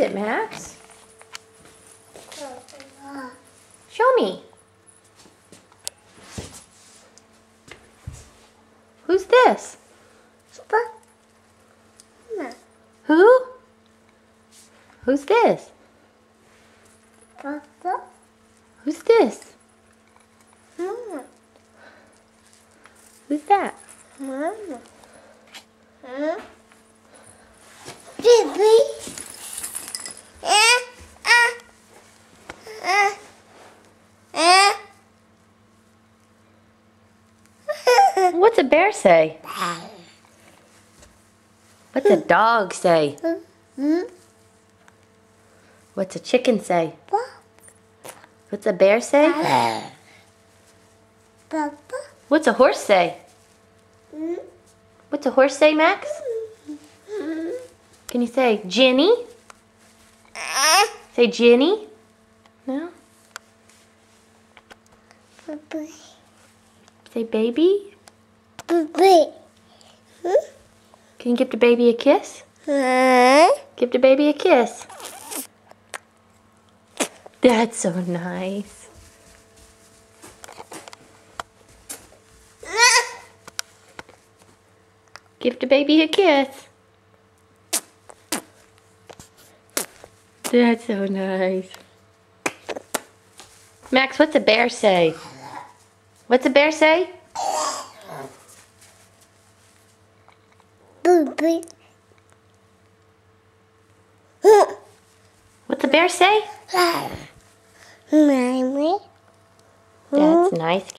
it, Max? Show me. Who's this? Who? Who's this? Who's this? Who's that? What's a bear say? What's a dog say? What's a chicken say? What's a bear say? What's a horse say? What's a horse say, Max? Can you say Jenny? Say Jenny? No? Say baby? Can you give the baby a kiss? Give the baby a kiss. That's so nice. Give the baby a kiss. That's so nice. Max, what's a bear say? What's a bear say? What's the bear say? That's nice.